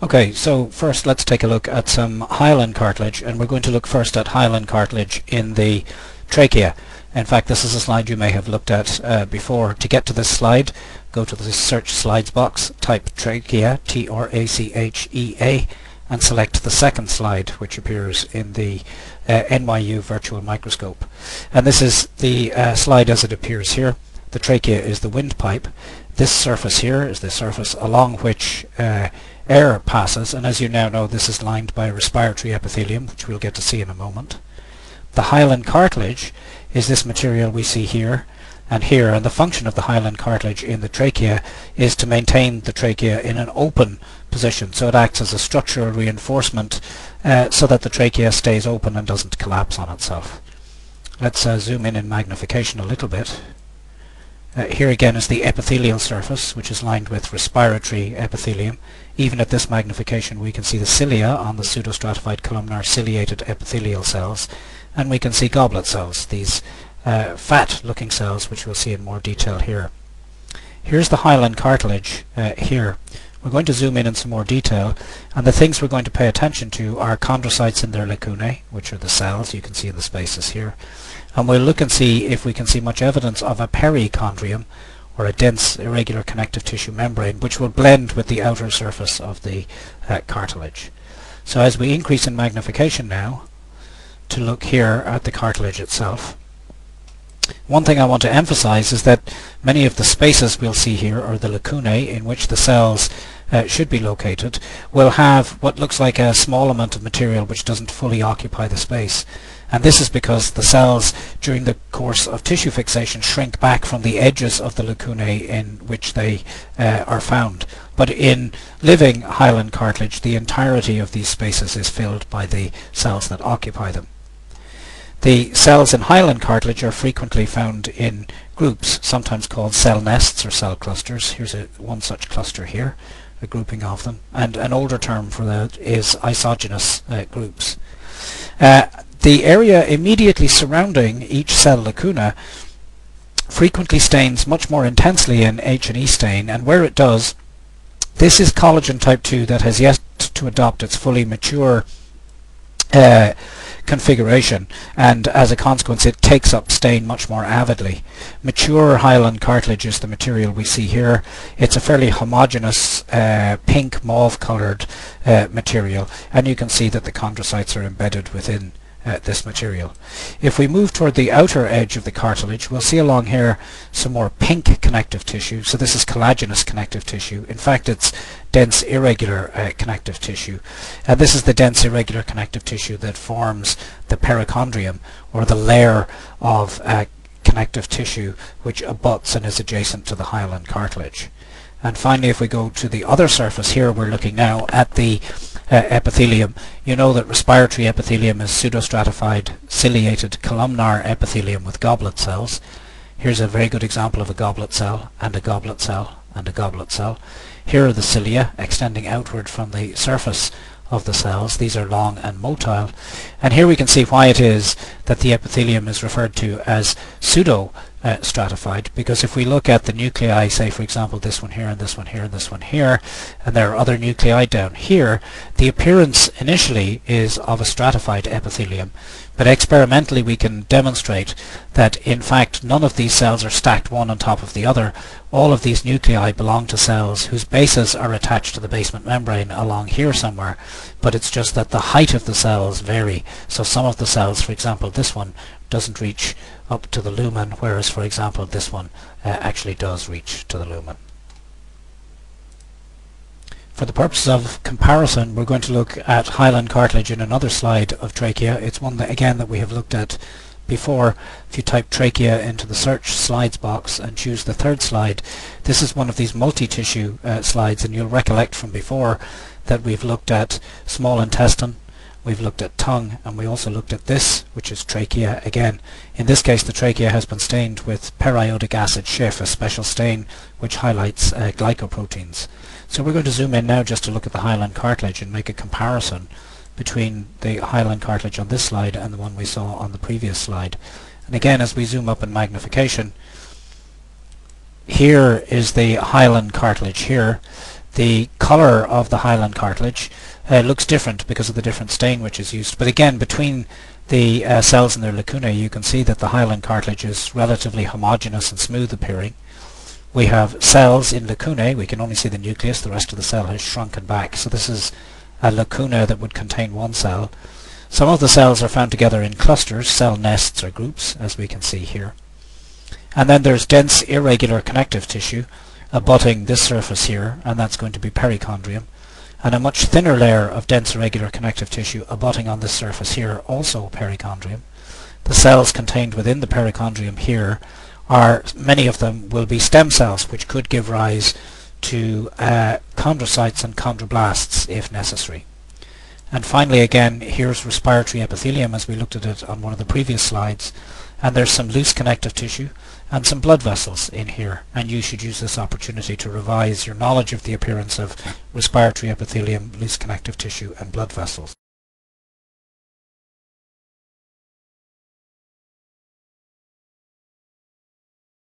Okay, so first let's take a look at some hyaline cartilage and we're going to look first at hyaline cartilage in the trachea. In fact this is a slide you may have looked at uh, before. To get to this slide go to the search slides box, type trachea, T-R-A-C-H-E-A and select the second slide which appears in the uh, NYU virtual microscope. And this is the uh, slide as it appears here. The trachea is the windpipe. This surface here is the surface along which uh, air passes, and as you now know this is lined by respiratory epithelium, which we'll get to see in a moment. The hyaline cartilage is this material we see here and here, and the function of the hyaline cartilage in the trachea is to maintain the trachea in an open position, so it acts as a structural reinforcement uh, so that the trachea stays open and doesn't collapse on itself. Let's uh, zoom in in magnification a little bit. Uh, here again is the epithelial surface, which is lined with respiratory epithelium. Even at this magnification we can see the cilia on the pseudostratified columnar ciliated epithelial cells, and we can see goblet cells, these uh, fat-looking cells, which we'll see in more detail here. Here's the hyaline cartilage uh, here. We're going to zoom in in some more detail, and the things we're going to pay attention to are chondrocytes in their lacunae, which are the cells you can see in the spaces here, and we'll look and see if we can see much evidence of a perichondrium or a dense irregular connective tissue membrane which will blend with the outer surface of the uh, cartilage. So as we increase in magnification now to look here at the cartilage itself one thing I want to emphasize is that many of the spaces we'll see here or the lacunae in which the cells uh, should be located will have what looks like a small amount of material which doesn't fully occupy the space and this is because the cells during the course of tissue fixation shrink back from the edges of the lacunae in which they uh, are found. But in living hyaline cartilage the entirety of these spaces is filled by the cells that occupy them. The cells in hyaline cartilage are frequently found in groups, sometimes called cell nests or cell clusters. Here's a, one such cluster here, a grouping of them. And an older term for that is isogenous uh, groups. Uh, the area immediately surrounding each cell lacuna frequently stains much more intensely in H&E stain, and where it does, this is collagen type 2 that has yet to adopt its fully mature uh, configuration and as a consequence it takes up stain much more avidly. Mature hyaline cartilage is the material we see here. It's a fairly homogeneous uh, pink mauve coloured uh, material and you can see that the chondrocytes are embedded within uh, this material. If we move toward the outer edge of the cartilage, we'll see along here some more pink connective tissue. So this is collagenous connective tissue. In fact, it's dense irregular uh, connective tissue. And this is the dense irregular connective tissue that forms the perichondrium, or the layer of uh, connective tissue which abuts and is adjacent to the hyaline cartilage. And finally, if we go to the other surface here, we're looking now at the uh, epithelium. You know that respiratory epithelium is pseudostratified ciliated columnar epithelium with goblet cells. Here's a very good example of a goblet cell and a goblet cell and a goblet cell. Here are the cilia extending outward from the surface of the cells. These are long and motile. And here we can see why it is that the epithelium is referred to as pseudo uh, stratified because if we look at the nuclei, say for example this one here and this one here and this one here, and there are other nuclei down here, the appearance initially is of a stratified epithelium. But experimentally we can demonstrate that in fact none of these cells are stacked one on top of the other. All of these nuclei belong to cells whose bases are attached to the basement membrane along here somewhere, but it's just that the height of the cells vary. So some of the cells, for example this one, doesn't reach up to the lumen, whereas for example this one uh, actually does reach to the lumen. For the purposes of comparison, we're going to look at hyaline cartilage in another slide of trachea. It's one that, again, that we have looked at before. If you type trachea into the search slides box and choose the third slide, this is one of these multi-tissue uh, slides, and you'll recollect from before that we've looked at small intestine, we've looked at tongue and we also looked at this which is trachea again. In this case the trachea has been stained with periodic acid Schiff, a special stain which highlights uh, glycoproteins. So we're going to zoom in now just to look at the hyaline cartilage and make a comparison between the hyaline cartilage on this slide and the one we saw on the previous slide. And again as we zoom up in magnification here is the hyaline cartilage here. The color of the hyaline cartilage uh, looks different because of the different stain which is used. But again, between the uh, cells and their lacunae, you can see that the hyaline cartilage is relatively homogeneous and smooth appearing. We have cells in lacunae. We can only see the nucleus. The rest of the cell has shrunken back. So this is a lacuna that would contain one cell. Some of the cells are found together in clusters, cell nests or groups, as we can see here. And then there's dense irregular connective tissue abutting this surface here, and that's going to be perichondrium. And a much thinner layer of dense irregular connective tissue abutting on this surface here, also perichondrium. The cells contained within the perichondrium here are, many of them will be stem cells, which could give rise to uh, chondrocytes and chondroblasts if necessary. And finally again, here's respiratory epithelium as we looked at it on one of the previous slides. And there's some loose connective tissue and some blood vessels in here. And you should use this opportunity to revise your knowledge of the appearance of respiratory epithelium, loose connective tissue and blood vessels.